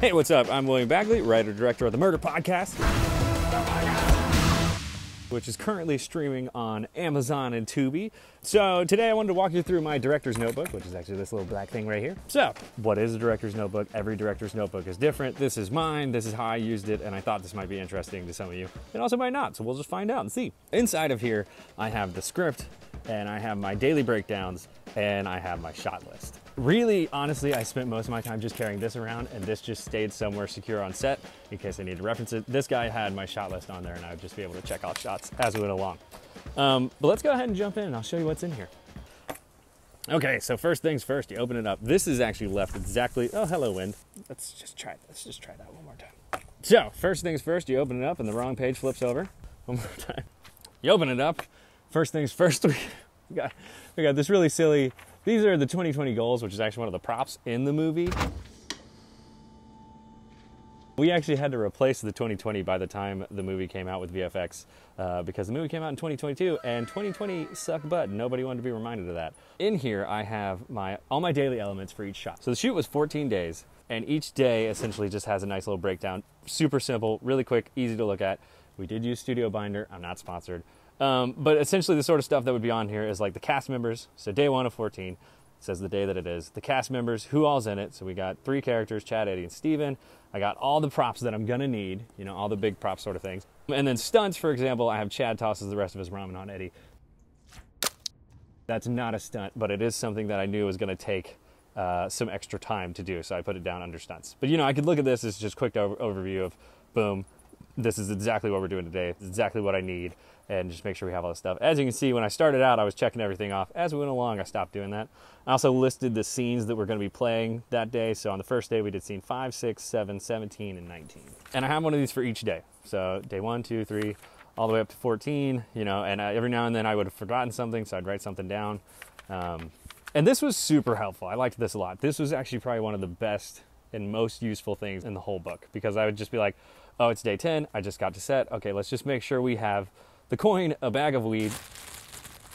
Hey, what's up? I'm William Bagley, writer director of the Murder Podcast, which is currently streaming on Amazon and Tubi. So today I wanted to walk you through my director's notebook, which is actually this little black thing right here. So, what is a director's notebook? Every director's notebook is different. This is mine. This is how I used it, and I thought this might be interesting to some of you. It also might not. So we'll just find out and see. Inside of here, I have the script, and I have my daily breakdowns, and I have my shot list. Really, honestly, I spent most of my time just carrying this around and this just stayed somewhere secure on set in case I needed to reference it. This guy had my shot list on there and I would just be able to check off shots as we went along. Um, but let's go ahead and jump in and I'll show you what's in here. Okay, so first things first, you open it up. This is actually left exactly, oh, hello wind. Let's just try, let's just try that one more time. So first things first, you open it up and the wrong page flips over. One more time. You open it up. First things first, we got, we got this really silly these are the 2020 goals, which is actually one of the props in the movie. We actually had to replace the 2020 by the time the movie came out with VFX uh, because the movie came out in 2022 and 2020 sucked butt. Nobody wanted to be reminded of that. In here, I have my all my daily elements for each shot. So the shoot was 14 days, and each day essentially just has a nice little breakdown. Super simple, really quick, easy to look at. We did use Studio Binder. I'm not sponsored. Um, but essentially, the sort of stuff that would be on here is like the cast members. So day one of 14 says the day that it is. The cast members, who all's in it. So we got three characters: Chad, Eddie, and Steven. I got all the props that I'm gonna need. You know, all the big prop sort of things. And then stunts, for example, I have Chad tosses the rest of his ramen on Eddie. That's not a stunt, but it is something that I knew was gonna take uh, some extra time to do. So I put it down under stunts. But you know, I could look at this as just quick over- overview of boom. This is exactly what we're doing today. It's exactly what I need and just make sure we have all this stuff. As you can see, when I started out, I was checking everything off. As we went along, I stopped doing that. I also listed the scenes that we're going to be playing that day. So on the first day, we did scene 5, 6, 7, 17, and 19. And I have one of these for each day. So day one, two, three, all the way up to 14, you know, and every now and then I would have forgotten something, so I'd write something down. Um, and this was super helpful. I liked this a lot. This was actually probably one of the best and most useful things in the whole book because I would just be like, oh, it's day 10. I just got to set. Okay, let's just make sure we have the coin, a bag of weed.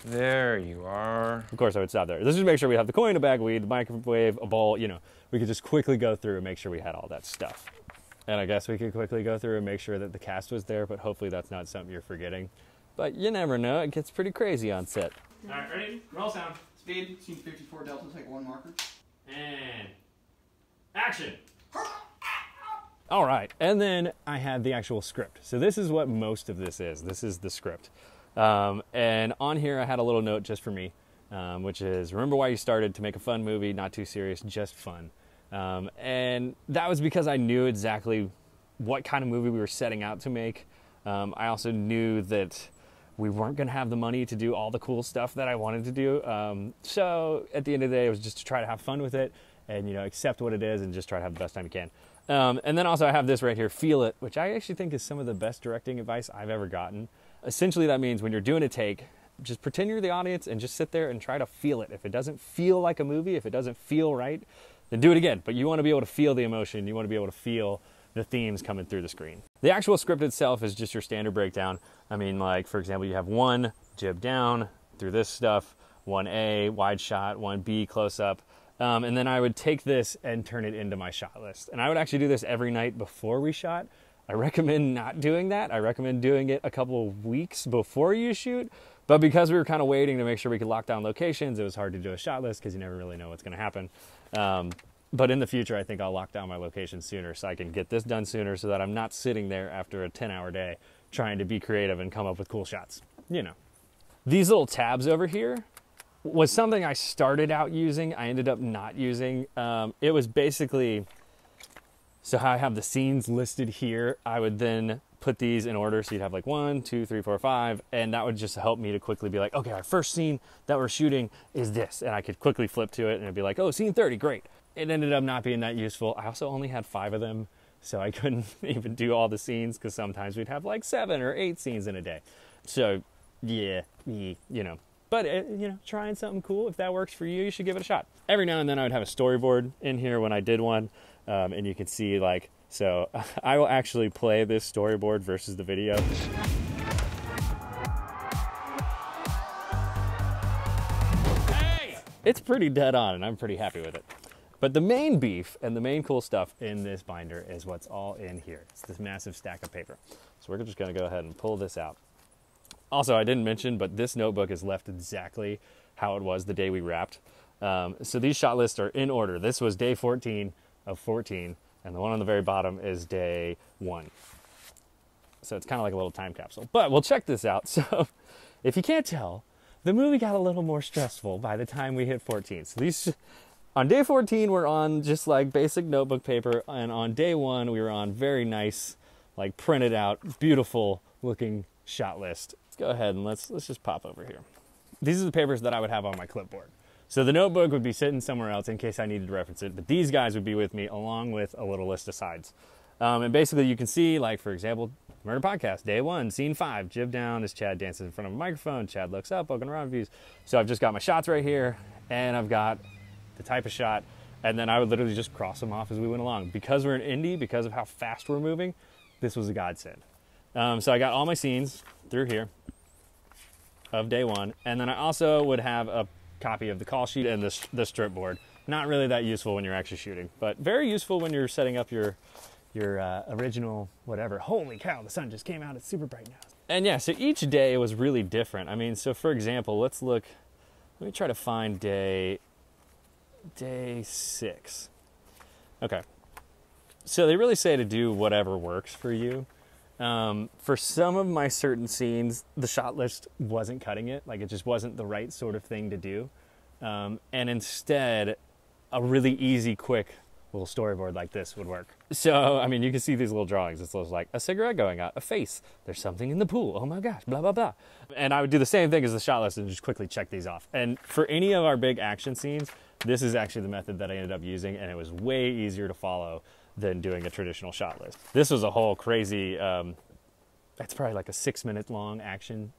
There you are. Of course, I would stop there. Let's just make sure we have the coin, a bag of weed, the microwave, a bowl. You know, we could just quickly go through and make sure we had all that stuff. And I guess we could quickly go through and make sure that the cast was there, but hopefully that's not something you're forgetting. But you never know, it gets pretty crazy on set. All right, ready? Roll sound. Speed, scene 54 delta, take one marker. And action. All right, and then I had the actual script. So this is what most of this is. This is the script. Um, and on here, I had a little note just for me, um, which is remember why you started to make a fun movie, not too serious, just fun. Um, and that was because I knew exactly what kind of movie we were setting out to make. Um, I also knew that we weren't going to have the money to do all the cool stuff that I wanted to do. Um, so at the end of the day, it was just to try to have fun with it and you know accept what it is and just try to have the best time you can. Um, and then also I have this right here, feel it, which I actually think is some of the best directing advice I've ever gotten. Essentially, that means when you're doing a take, just pretend you're the audience and just sit there and try to feel it. If it doesn't feel like a movie, if it doesn't feel right, then do it again. But you want to be able to feel the emotion. You want to be able to feel the themes coming through the screen. The actual script itself is just your standard breakdown. I mean, like, for example, you have one jib down through this stuff, one A, wide shot, one B, close up. Um, and then I would take this and turn it into my shot list. And I would actually do this every night before we shot. I recommend not doing that. I recommend doing it a couple of weeks before you shoot. But because we were kind of waiting to make sure we could lock down locations, it was hard to do a shot list because you never really know what's going to happen. Um, but in the future, I think I'll lock down my locations sooner so I can get this done sooner so that I'm not sitting there after a 10 hour day trying to be creative and come up with cool shots. You know. These little tabs over here was something I started out using. I ended up not using. Um, it was basically so how I have the scenes listed here. I would then put these in order. So you'd have like one, two, three, four, five, and that would just help me to quickly be like, okay, our first scene that we're shooting is this, and I could quickly flip to it and it'd be like, oh, scene 30, great. It ended up not being that useful. I also only had five of them, so I couldn't even do all the scenes because sometimes we'd have like seven or eight scenes in a day. So yeah, you know, but it, uh, you know, trying something cool. If that works for you, you should give it a shot. Every now and then, I would have a storyboard in here when I did one, um, and you can see like. So I will actually play this storyboard versus the video. Hey! It's pretty dead on, and I'm pretty happy with it. But the main beef and the main cool stuff in this binder is what's all in here. It's this massive stack of paper. So we're just going to go ahead and pull this out. Also, I didn't mention, but this notebook is left exactly how it was the day we wrapped. Um, so these shot lists are in order. This was day 14 of 14, and the one on the very bottom is day one. So it's kind of like a little time capsule. But we'll check this out. So if you can't tell, the movie got a little more stressful by the time we hit 14. So these on day 14 we're on just like basic notebook paper and on day 1 we were on very nice like printed out beautiful looking shot list. Let's go ahead and let's let's just pop over here. These are the papers that I would have on my clipboard. So the notebook would be sitting somewhere else in case I needed to reference it, but these guys would be with me along with a little list of sides. Um, and basically, you can see, like, for example, Murder Podcast, day one, scene five, jib down as Chad dances in front of a microphone. Chad looks up, looking around views. So I've just got my shots right here, and I've got the type of shot, and then I would literally just cross them off as we went along. Because we're in indie, because of how fast we're moving, this was a godsend. Um, so I got all my scenes through here of day one, and then I also would have a copy of the call sheet and the, the strip board. Not really that useful when you're actually shooting, but very useful when you're setting up your your uh, original whatever. Holy cow, the sun just came out. It's super bright now. And yeah, so each day it was really different. I mean, so for example, let's look. Let me try to find day day six. Okay. So they really say to do whatever works for you. Um, for some of my certain scenes, the shot list wasn't cutting it. Like it just wasn't the right sort of thing to do. Um, and instead, a really easy, quick little storyboard like this would work. So, I mean, you can see these little drawings. It's like a cigarette going out, a face, there's something in the pool, oh my gosh, blah, blah, blah. And I would do the same thing as the shot list and just quickly check these off. And for any of our big action scenes, this is actually the method that I ended up using, and it was way easier to follow than doing a traditional shot list. This was a whole crazy, um, it's probably like a six minute long action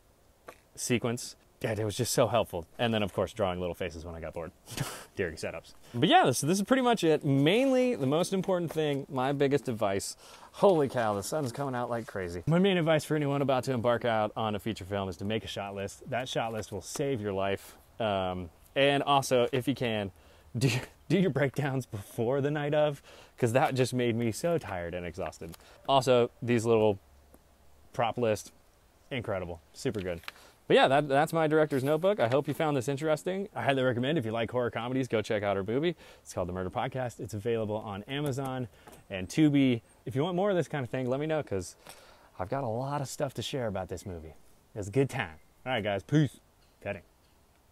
sequence yeah, it was just so helpful. And then, of course, drawing little faces when I got bored during setups. But yeah, this, this is pretty much it. Mainly, the most important thing, my biggest advice holy cow, the sun's coming out like crazy. My main advice for anyone about to embark out on a feature film is to make a shot list. That shot list will save your life. Um, and also, if you can, do, do your breakdowns before the night of, because that just made me so tired and exhausted. Also, these little prop list, incredible, super good. But yeah, that, that's my director's notebook. I hope you found this interesting. I highly recommend if you like horror comedies, go check out our movie. It's called The Murder Podcast. It's available on Amazon and Tubi. If you want more of this kind of thing, let me know because I've got a lot of stuff to share about this movie. It's a good time. All right, guys, peace. Cutting.